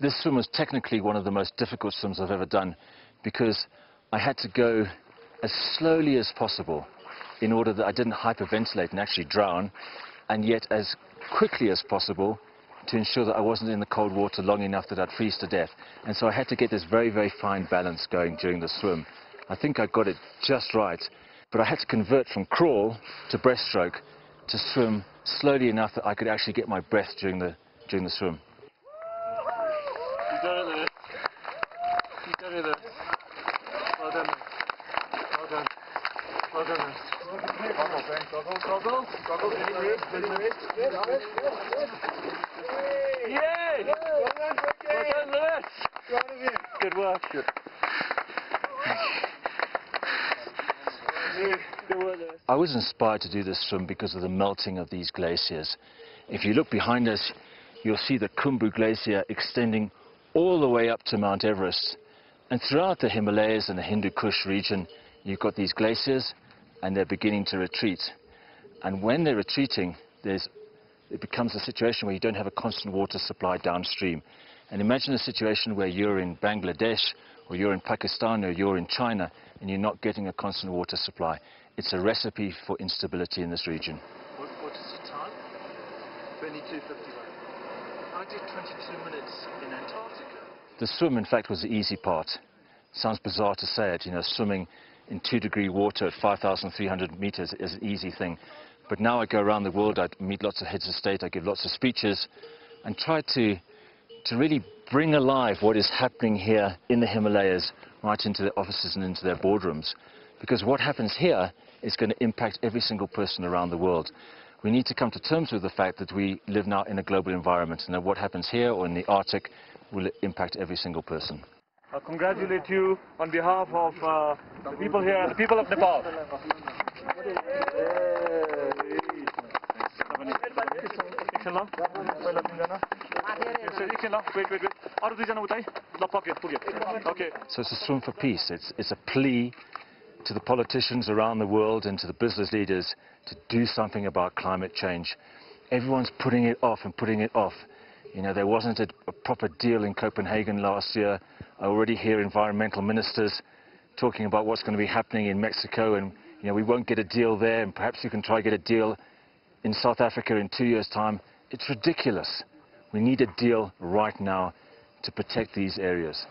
This swim was technically one of the most difficult swims I've ever done because I had to go as slowly as possible in order that I didn't hyperventilate and actually drown, and yet as quickly as possible to ensure that I wasn't in the cold water long enough that I'd freeze to death. And so I had to get this very, very fine balance going during the swim. I think I got it just right, but I had to convert from crawl to breaststroke to swim slowly enough that I could actually get my breath during the, during the swim. You done it, Lewis. You done it, Lewis. Well done, Lewis. Well done. Well done, Lewis. Goggle, Ben. Goggle, goggle. Goggle, steady wrist, steady wrist. Yes, yes, yes. Yay! Well done, Well done, Lewis. Good work. Good. I was inspired to do this swim because of the melting of these glaciers. If you look behind us, you'll see the Khumbu Glacier extending all the way up to Mount Everest. And throughout the Himalayas and the Hindu Kush region, you've got these glaciers and they're beginning to retreat. And when they're retreating, there's, it becomes a situation where you don't have a constant water supply downstream. And imagine a situation where you're in Bangladesh or you're in Pakistan or you're in China and you're not getting a constant water supply. It's a recipe for instability in this region. What, what is the time? 22.51. I did 22 minutes in Antarctica. The swim, in fact, was the easy part. Sounds bizarre to say it, you know, swimming in two degree water at 5,300 meters is an easy thing. But now I go around the world, I meet lots of heads of state, I give lots of speeches, and try to, to really bring alive what is happening here in the Himalayas, right into their offices and into their boardrooms. Because what happens here is going to impact every single person around the world We need to come to terms with the fact that we live now in a global environment, and that what happens here or in the Arctic will impact every single person. I congratulate you on behalf of uh, the people here, the people of Nepal. एकछिन ल पहिला तिनजना एकछिन एकछिन ल wait wait wait अरू दुईजना उतै ल पक्यो पुग्यो okay So it's a swim for peace. It's, it's a plea to the politicians around the world and to the business leaders to do something about climate change. Everyone's putting it off and putting it off. You know, there wasn't a, a proper deal in Copenhagen last year. I already hear environmental ministers talking about what's going to be happening in Mexico and, you know, we won't get a deal there and perhaps you can try to get a deal in South Africa in two years' time. It's ridiculous. We need a deal right now to protect these areas.